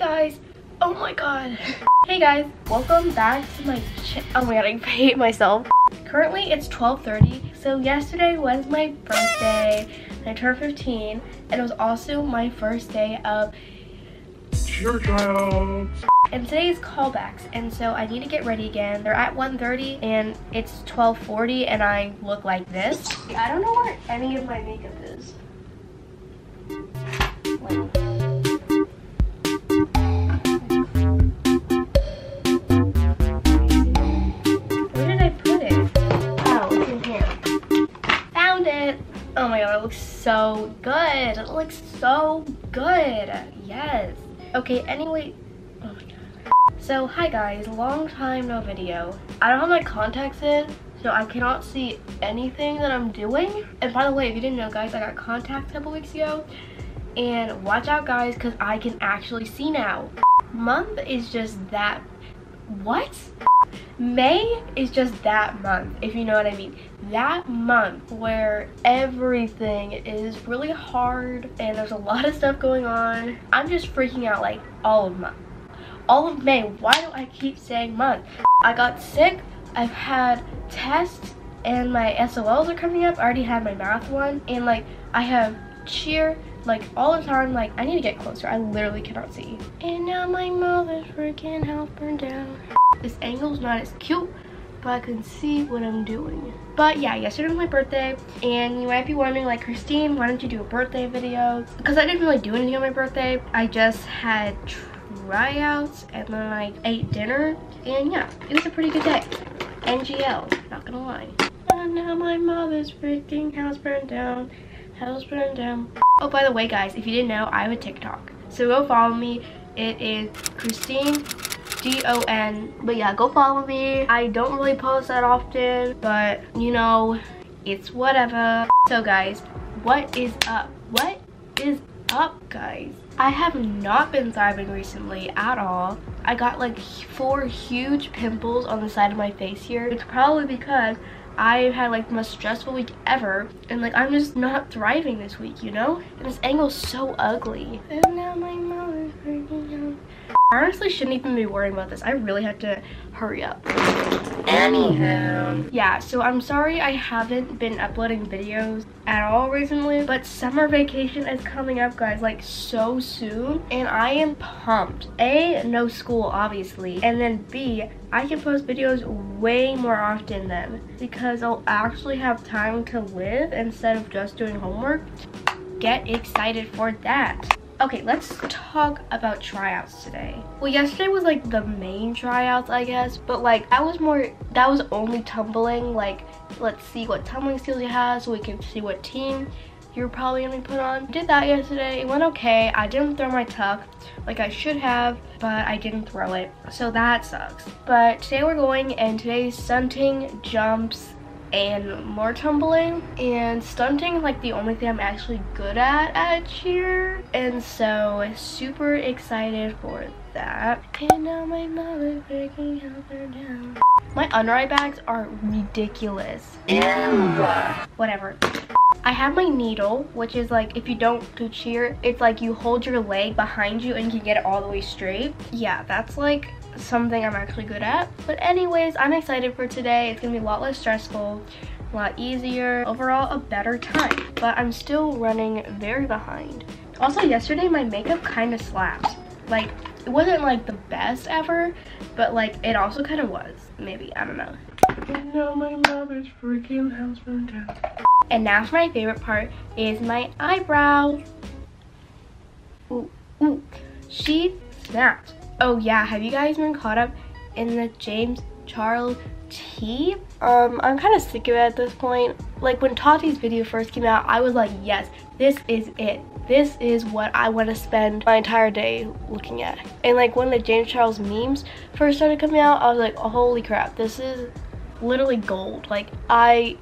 guys. Oh my god. hey guys, welcome back to my Oh my god, I hate myself. Currently it's 12.30, so yesterday was my birthday. I turned 15, and it was also my first day of cheer tryouts. And today's callbacks, and so I need to get ready again. They're at 1.30, and it's 12.40, and I look like this. I don't know where any of my makeup is. Like, Oh my god, it looks so good. It looks so good. Yes. Okay, anyway. Oh my god. So, hi guys. Long time no video. I don't have my contacts in, so I cannot see anything that I'm doing. And by the way, if you didn't know, guys, I got contacts a couple weeks ago. And watch out, guys, because I can actually see now. Month is just that. What? May is just that month, if you know what I mean. That month where everything is really hard and there's a lot of stuff going on. I'm just freaking out like all of month. All of May. Why do I keep saying month? I got sick. I've had tests and my SOLs are coming up. I already had my math one and like I have cheer like all the time like I need to get closer I literally cannot see and now my mother's freaking house burned down this angle's not as cute but I can see what I'm doing. But yeah, yesterday was my birthday, and you might be wondering, like, Christine, why don't you do a birthday video? Because I didn't really do anything on my birthday. I just had tryouts, and then I ate dinner, and yeah, it was a pretty good day. NGL, not gonna lie. And now my mother's freaking house burned down. House burned down. Oh, by the way, guys, if you didn't know, I have a TikTok. So go follow me. It is Christine D-O-N. But yeah, go follow me. I don't really post that often, but you know, it's whatever. So guys, what is up? What is up, guys? I have not been thriving recently at all. I got like four huge pimples on the side of my face here. It's probably because I've had like the most stressful week ever and like I'm just not thriving this week, you know? And this angle's so ugly. And now my out. I honestly shouldn't even be worrying about this. I really have to hurry up. Anyhow. Yeah, so I'm sorry I haven't been uploading videos at all recently, but summer vacation is coming up, guys, like so soon, and I am pumped. A, no school, obviously, and then B, I can post videos way more often then, because I'll actually have time to live instead of just doing homework. Get excited for that. Okay, let's talk about tryouts today. Well, yesterday was like the main tryouts, I guess, but like that was more, that was only tumbling. Like, let's see what tumbling skills you have so we can see what team you're probably gonna be put on. Did that yesterday, it went okay. I didn't throw my tuck like I should have, but I didn't throw it, so that sucks. But today we're going and today's stunting, jumps, and more tumbling and stunting like the only thing I'm actually good at at cheer. And so super excited for that. And now my mother freaking her down. My under eye bags are ridiculous. Ew. whatever. I have my needle, which is like if you don't do cheer, it's like you hold your leg behind you and you can get it all the way straight. Yeah, that's like something I'm actually good at. But anyways, I'm excited for today. It's gonna be a lot less stressful, a lot easier. Overall, a better time. But I'm still running very behind. Also, yesterday my makeup kind of slapped. Like, it wasn't like the best ever, but like it also kind of was. Maybe, I don't know. And now my mother's freaking house burned down. And now for my favorite part is my eyebrows. Ooh, ooh, she snapped. Oh yeah, have you guys been caught up in the James Charles tea? Um, I'm kind of sick of it at this point. Like when Tati's video first came out, I was like, yes, this is it. This is what I want to spend my entire day looking at. And like when the James Charles memes first started coming out, I was like, holy crap, this is literally gold. Like I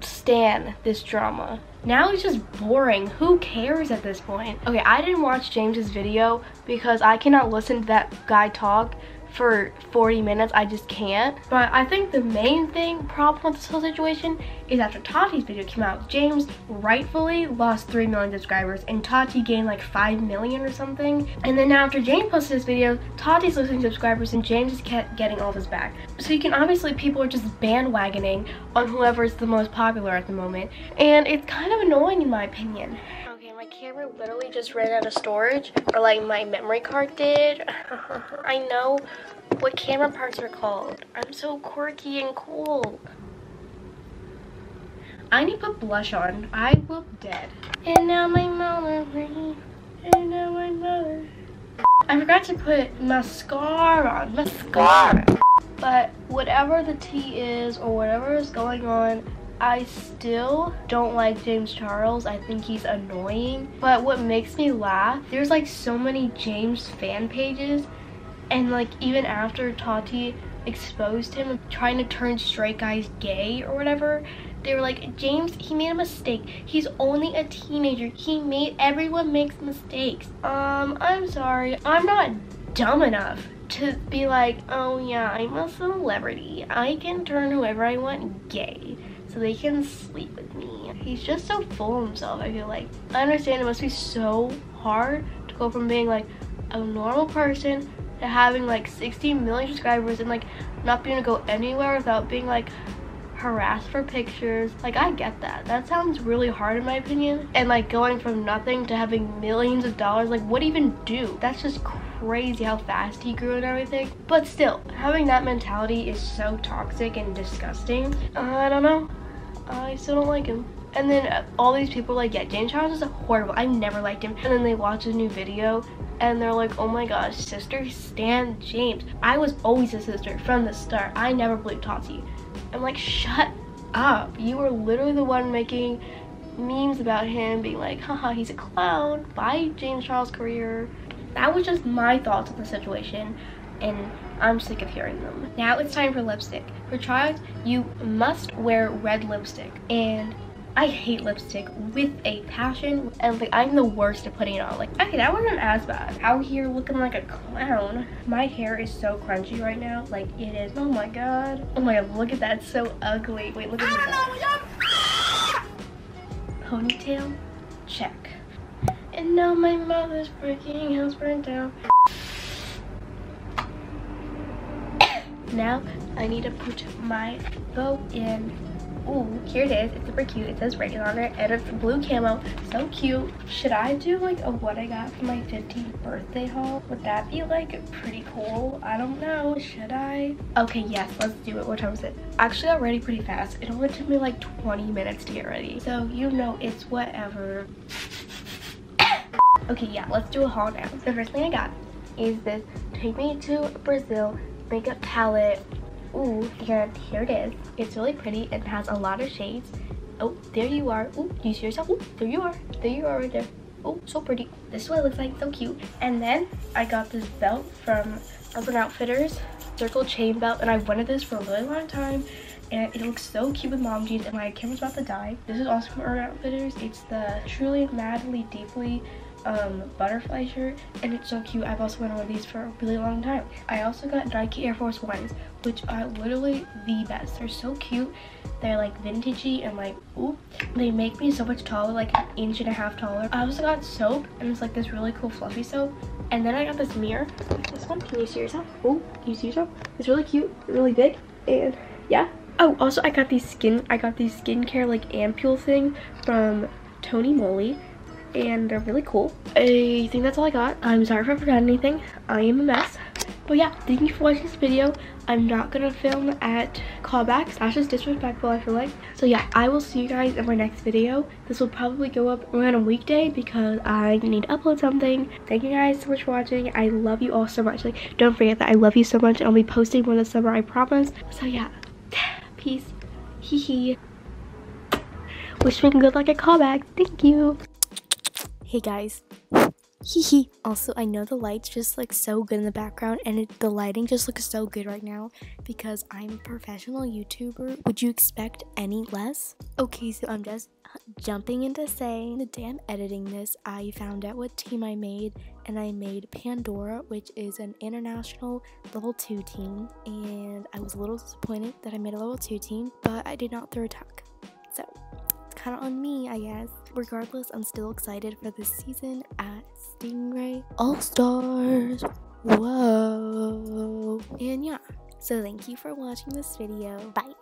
stan this drama. Now it's just boring. Who cares at this point? Okay, I didn't watch James's video because I cannot listen to that guy talk for 40 minutes. I just can't. But I think the main thing problem with this whole situation is after Tati's video came out, James rightfully lost 3 million subscribers and Tati gained like 5 million or something. And then now after James posted this video, Tati's losing subscribers and James is getting all this back. So you can obviously, people are just bandwagoning on whoever is the most popular at the moment. And it's kind of annoying in my opinion. My camera literally just ran out of storage, or like my memory card did. I know what camera parts are called. I'm so quirky and cool. I need to put blush on. I look dead. And now my mother And now my mother. I forgot to put mascara on. Mascara. But whatever the tea is or whatever is going on, I still don't like James Charles. I think he's annoying. But what makes me laugh, there's like so many James fan pages and like even after Tati exposed him trying to turn straight guys gay or whatever, they were like, James, he made a mistake. He's only a teenager. He made, everyone makes mistakes. Um, I'm sorry. I'm not dumb enough to be like, oh yeah, I'm a celebrity. I can turn whoever I want gay so they can sleep with me. He's just so full of himself, I feel like. I understand it must be so hard to go from being like a normal person to having like 60 million subscribers and like not being able to go anywhere without being like harassed for pictures. Like I get that. That sounds really hard in my opinion. And like going from nothing to having millions of dollars, like what even do? That's just crazy how fast he grew and everything. But still, having that mentality is so toxic and disgusting. Uh, I don't know. I still don't like him. And then all these people like, yeah, James Charles is horrible. I never liked him. And then they watch a new video and they're like, oh my gosh, sister Stan James. I was always a sister from the start. I never believed Tati. I'm like, shut up. You were literally the one making memes about him being like, haha, he's a clown. Bye, James Charles' career. That was just my thoughts on the situation and I'm sick of hearing them. Now it's time for lipstick. For tryouts, you must wear red lipstick and I hate lipstick with a passion and like I'm the worst at putting it on. Like, okay, that wasn't as bad. Out here looking like a clown. My hair is so crunchy right now. Like it is. Oh my god. Oh my god, look at that. It's so ugly. Wait, look at that. Ponytail? Check. And now my mother's freaking house burnt down. Now I need to put my bow in Ooh, here it is. It's super cute. It says Reagan on it and it's blue camo. So cute. Should I do like a what I got for my 15th birthday haul? Would that be like pretty cool? I don't know. Should I? Okay, yes, let's do it. What time is it? Actually, I got ready pretty fast. It only took me like 20 minutes to get ready. So, you know, it's whatever. okay, yeah, let's do a haul now. The first thing I got is this Take Me to Brazil makeup palette Ooh, and here it is. It's really pretty and has a lot of shades. Oh, there you are. Ooh, you see yourself? Ooh, there you are. There you are right there. Oh, so pretty. This is what it looks like, so cute. And then I got this belt from Urban Outfitters, circle chain belt, and I've wanted this for a really long time. And it looks so cute with mom jeans, and my camera's about to die. This is also from Urban Outfitters. It's the Truly Madly Deeply um, butterfly shirt and it's so cute. I've also wanted one of these for a really long time. I also got Nike Air Force Ones which are literally the best. They're so cute. They're like vintagey and like, ooh, they make me so much taller, like an inch and a half taller. I also got soap and it's like this really cool fluffy soap. And then I got this mirror. This one, can you see yourself? Oh, can you see yourself? It's really cute, really big, and yeah. Oh, also I got these skin, I got these skincare like ampule thing from Tony Moly and they're really cool. I think that's all I got. I'm sorry if I forgot anything. I am a mess. But yeah, thank you for watching this video. I'm not gonna film at callbacks. That's just disrespectful, I feel like. So yeah, I will see you guys in my next video. This will probably go up around a weekday because I need to upload something. Thank you guys so much for watching. I love you all so much. Like, don't forget that I love you so much. I'll be posting more this summer, I promise. So yeah, peace. Hee hee. Wish me good luck at callbacks. Thank you. Hey guys. Hee hee. Also, I know the lights just look so good in the background and it, the lighting just looks so good right now because I'm a professional YouTuber. Would you expect any less? Okay, so I'm just uh, jumping into saying the day I'm editing this, I found out what team I made, and I made Pandora, which is an international level 2 team. And I was a little disappointed that I made a level 2 team, but I did not throw a tuck. So, it's kind of on me, I guess. Regardless, I'm still excited for this season at Stingray All Stars. Whoa. And yeah, so thank you for watching this video. Bye.